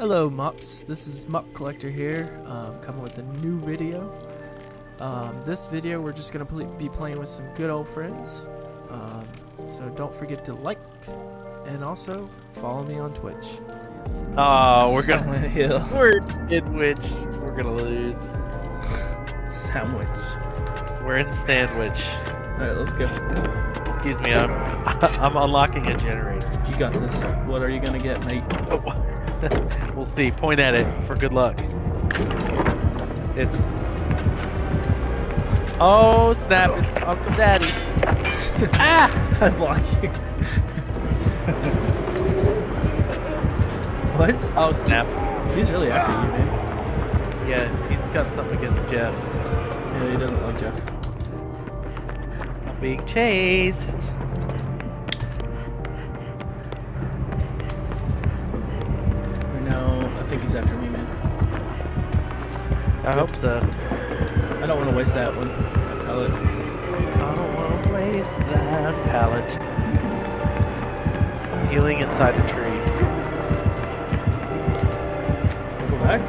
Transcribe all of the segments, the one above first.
Hello, Mups. This is Mop Collector here, um, coming with a new video. Um, this video, we're just gonna pl be playing with some good old friends. Um, so don't forget to like and also follow me on Twitch. Oh, we're gonna Silent Hill we're in which we're gonna lose. Midwich. We're in Midwich. All right, let's go. Excuse me, I'm I'm unlocking a generator. You got this. What are you gonna get, mate? we'll see. Point at it for good luck. It's oh snap! It's Uncle Daddy. ah! I block you. what? Oh snap! He's really after you, man. Yeah, he's got something against Jeff. Yeah, he doesn't like Jeff. I'm being chased. Think he's after me, man. I hope so. I don't want to waste that one. That. I don't want to waste that pallet. I'm healing inside the tree. Go back.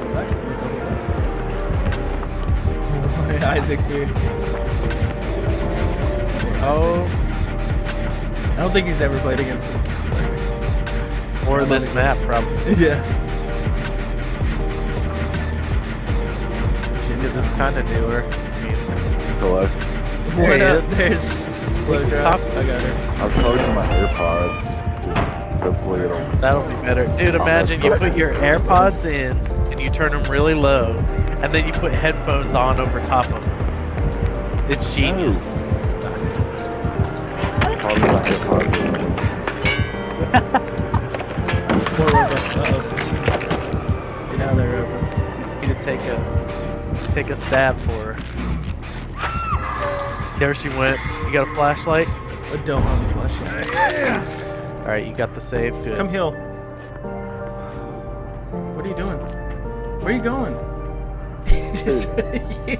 Go back to the. Isaac's here. Oh, I don't think he's ever played against this killer. Or this map probably. yeah. Because it's kind of newer. I mean, Hello. There What he up? There's slow drop. Top- I got her. I'm charging my AirPods. Hopefully it'll. that'll be better. Dude, imagine you put your AirPods in and you turn them really low, and then you put headphones on over top of them. It's genius. Oh. Charging my AirPods. Poor Robo. Uh-oh. Get out of there, Robo. You could take a take a stab for her. There she went. You got a flashlight? I don't have a flashlight. All right, you got the save. Good. Come heal. What are you doing? Where are you going? Just you.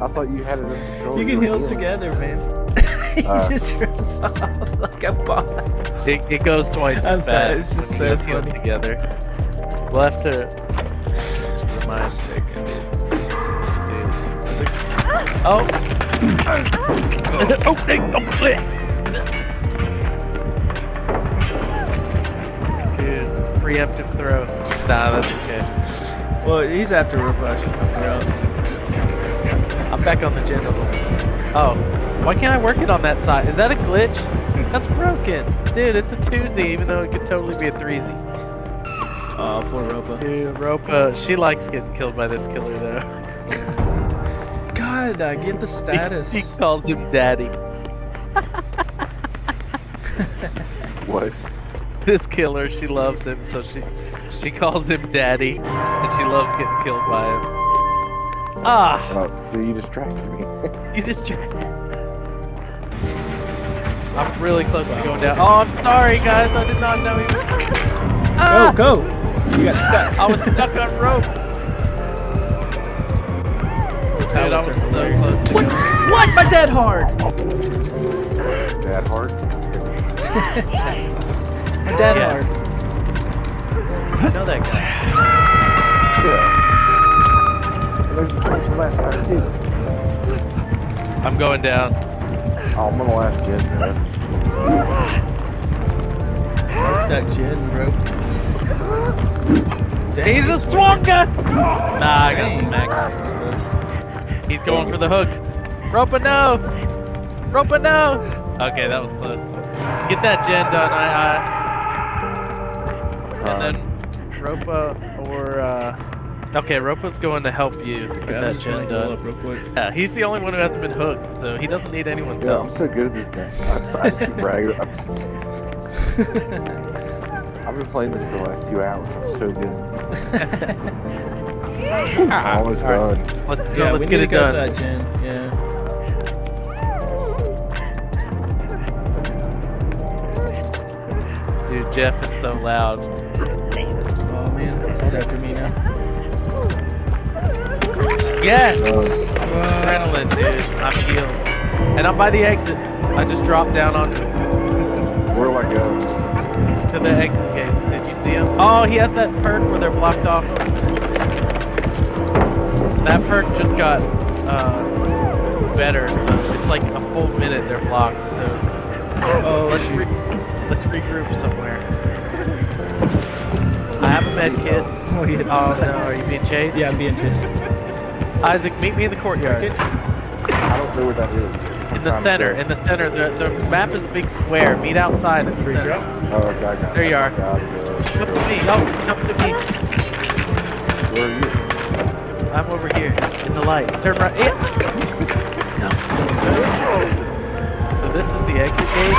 I thought you had it under control. You can heal together, man. he Uh. just runs off like a boss. It, it goes twice as I'm fast. sorry, it's just so you guys heal funny. together. We'll have to remind Chicken. Oh. oh, hey, oh, bleh. Dude, preemptive throw. Nah, that's okay. Well, he's after Robo. I should help her out. I'm back on the gen a little bit. Oh, why can't I work it on that side? Is that a glitch? That's broken. Dude, it's a twosie, even though it could totally be a threesie. Oh, poor Robo. Dude, Ropa, she likes getting killed by this killer, though. God, I get the status. he called him daddy. What? This killer, she loves him, so she she calls him daddy, and she loves getting killed by him. Ah, Oh, so you distracted me. you just. I'm really close to going down. Oh, I'm sorry, guys. I did not know he. Ah, Go, go! You got stuck. I was stuck on rope. Dude, I was so close. To What? What? My dead hard! Dad hard. My dead Yeah. hard. I know that guy. Yeah. There's the place from last time too. I'm going down. Oh, I'm gonna last gen, man. That gen, bro. Dang, He's a this swanga. Nah, I got Dang. smacked. Exposed. He's going for the hook. Ropa no! Ropa no! Okay, that was close. Get that gen done, I I. And then Ropa or uh Okay, Ropa's going to help you get Okay, I'm that just gonna done. up real quick. Yeah, he's the only one who hasn't been hooked, so he doesn't need anyone to Yeah, I'm so good at this game. I just, I just keep bragging. I'm just- I've been playing this for the last two hours. I'm so good. I'm almost All right. done. Let's go, Yeah, let's we get need it to go done. to that gen. Yeah. Dude, Jeff is so loud. Oh man, he's after me now. Yes! Uh, Adrenaline, dude. I'm healed. And I'm by the exit. I just dropped down onto it. where do I go? to the exit gates. Did you see him? Oh, he has that perk where they're blocked off. That perk just got uh, better. So it's like a full minute they're blocked. So Oh, let's re let's regroup somewhere. I have a med kit. Oh, Oh no, are you being chased? Yeah, I'm being chased. Isaac, meet me in the courtyard. I don't know where that is. In the center, in the center. The, the map is a big square. Meet outside in the center. Oh, okay, I got. There you are. Come to me. Oh, come to me. Where are you? I'm over here in the light. Turn right. Yeah. No. So this is the exit gate.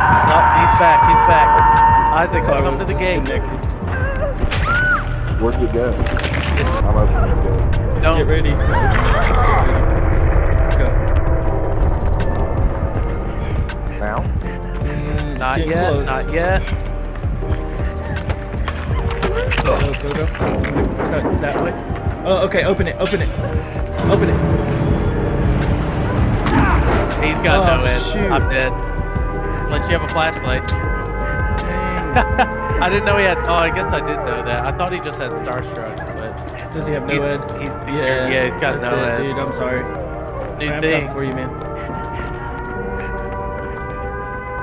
Oh, he's back. He's back. Isaac, I come to the gate. disconnected. Where did it go? I'm opening the gate. Don't. Get ready to open. Go. Now? Mm, Not getting yet. close. Not yet. Go, go, go. Cut that way. Oh, okay. Open it. Open it. Open it. He's got Oh, NOED. shoot. I'm dead. Unless you have a flashlight. I didn't know he had. Oh, I guess I did know that. I thought he just had Starstruck, but Does he have no he's, he's, Yeah. yeah, he's got no it, end. dude. I'm sorry. New I'm coming for you, man.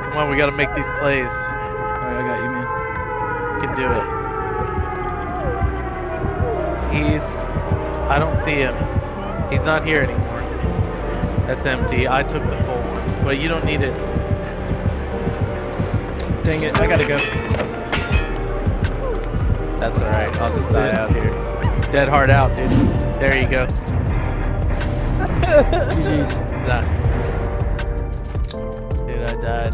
Come on, we gotta make these plays. Alright, I got you, man. We can do it. He's. I don't see him. He's not here anymore. That's empty. I took the full one, but you don't need it. Dang it. I gotta go. That's all right. I'll just That's die it. out here. Dead hard out, dude. There you go. GG's. Nah. Dude, I died.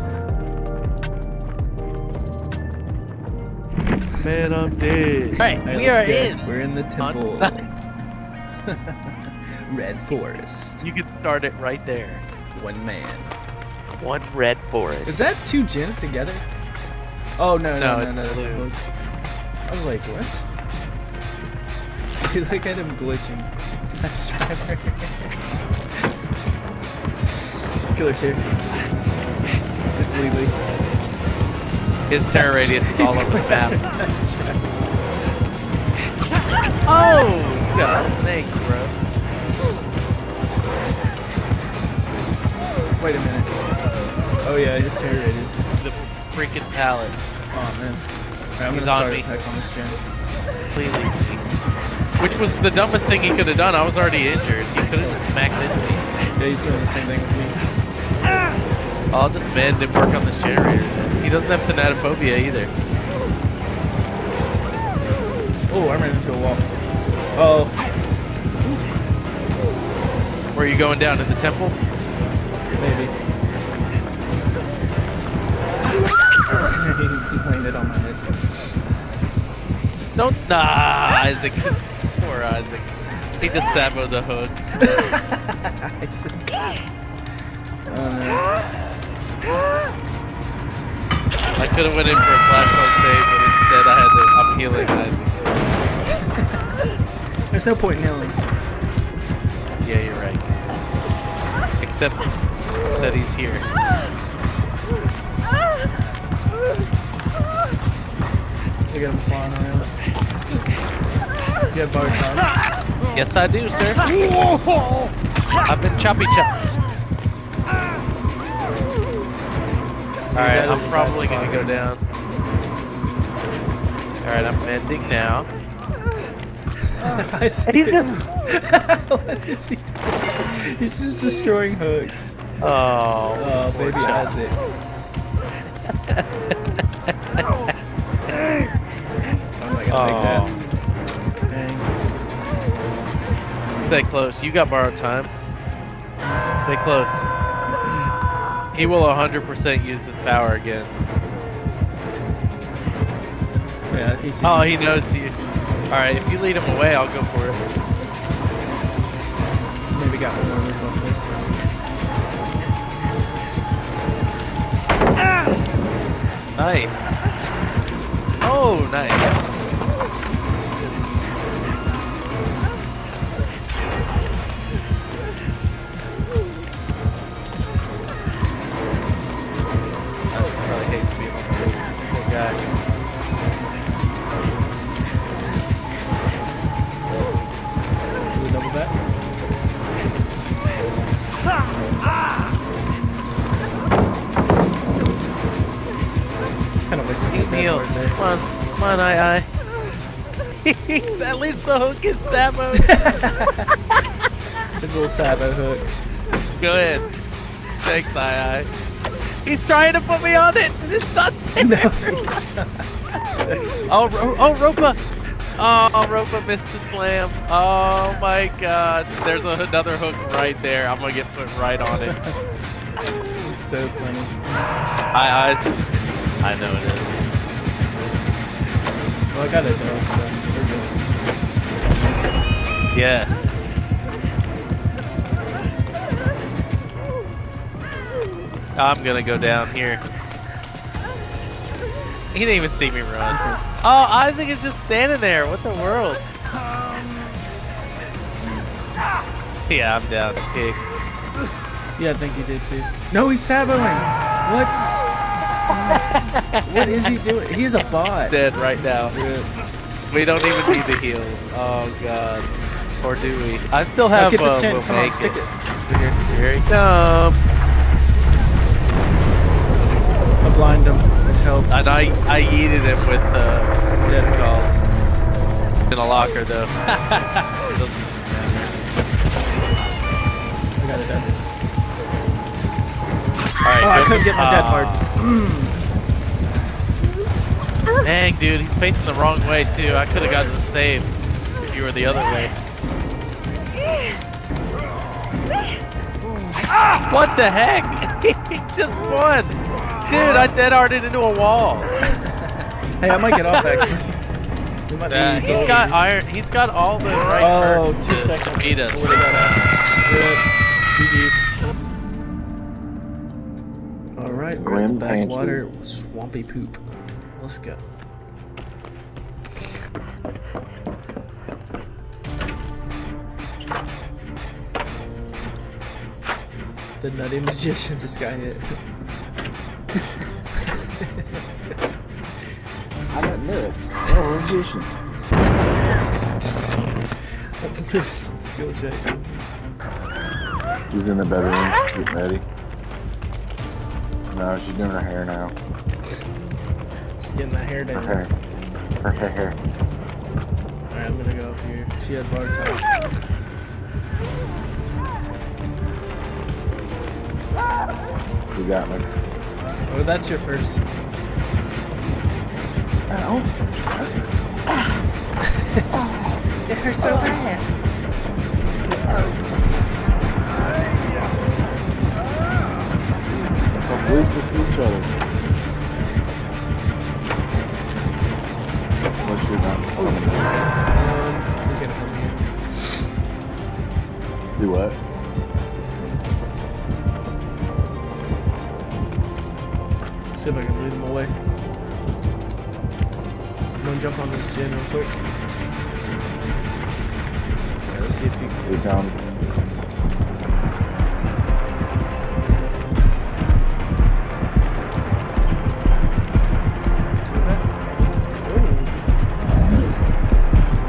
Man, I'm dead. Alright, Alright, we are go. in. We're in the temple. Red Forest. you can start it right there. One man. One red forest. Is that two gens together? Oh no no No, no it's no, that's blue. I was like, what? Dude, look at him glitching. Fast driver. Killer's here. It's Lily. His terror radius is all over the going map. after Fast Driver. Oh, you got a snake, bro. Wait a minute. Oh yeah, his terror radius is. The freaking pallet. Oh man. Alright, I'm He's gonna on start me. back on this gen. Please leave me. Which was the dumbest thing he could have done. I was already injured. He could have just smacked into me. Yeah, he's doing the same thing with me. Oh, I'll just bend and work on this generator. He doesn't have thanatophobia either. Oh, I ran into a wall. Oh, Where are you going down To the temple? maybe. he landed on my head. Don't nah, Isaac. Poor uh, Isaac. He just saboed the hook. Isaac. No. I uh, could have went in for a flashlight save, but instead I had to. I'm healing Isaac. There's no point in healing. Yeah, you're right. Except that he's here. Look at him flying around. Do you have? Yes, I do, sir. I've been choppy chopped. Alright, I'm probably gonna go down. Alright, I'm mending now. Isaac he's is- just- what is he doing? He's just destroying hooks. Oh, Oh, baby child. Isaac. oh my god, big oh. Stay close. You got borrowed time. Stay close. He will 100% use his power again. Yeah, he Oh, he knows you. Alright, if you lead him away, I'll go for it. Maybe got one move off this. Nice. Oh, nice. Least the hook is Sabo. His little Sabo hook. Go ahead. Thanks, I. He's trying to put me on it. and It's not there. No, he's not. Oh, Ro- oh, Ropa. Oh, Ropa missed the slam. Oh my God. There's a, another hook right there. I'm gonna get put right on it. it's so funny. I, I, I know it is. Well, I got a dog, so. Yes. I'm gonna go down here. He didn't even see me run. Oh, Isaac is just standing there. What the world? Yeah, I'm down. Okay. Yeah, I think he did too. No, he's saboing. What? what is he doing? He's a bot. Dead right now. We don't even need the heals. Oh god. Or do we? I still have. Now get this uh, chin. we'll Come on, make stick it. Here, here he comes. I blind him. Which helped. And I, I yeeted him with uh, the dead call. In a locker though. I got it done. Alright, Oh, I couldn't get my dead uh, Aw. part. Mm. Dang, dude, he's facing the wrong way too. I could have gotten the save if you were the other way. Ah, what the heck? he just won. Dude, I dead arted into a wall. Hey, I might get off actually. We might be he's golden. got iron. He's got all the right Oh, perks two to seconds. beat us. What about? GG's. All right, we're at the backwater swampy poop. Let's go. The nutty magician just got hit. I got nuts. Oh, magician. Skill check. She's in the bedroom, getting ready. No, she's doing her hair now. She's getting that hair Her hair. Her hair. hair. Alright, I'm gonna go up here. She had bar time. You got me. Oh, that's your first. Ow. It hurts so bad. The police will see each other. Unless you're not coming. Um, he's gonna come here. Do what? Jump on this gen real quick. Yeah, let's see if he. We found.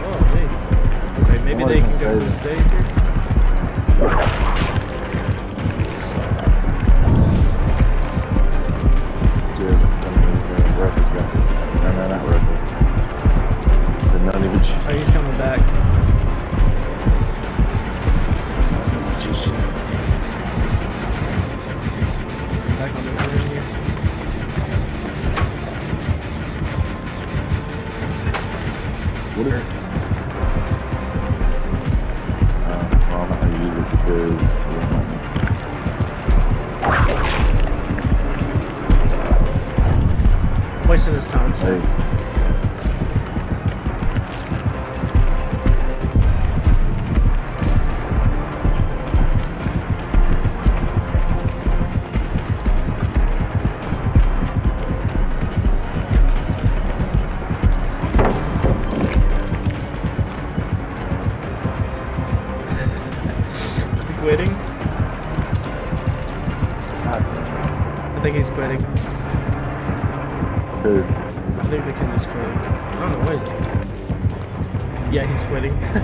Oh, maybe they can go for the save What is it? Şimdilik.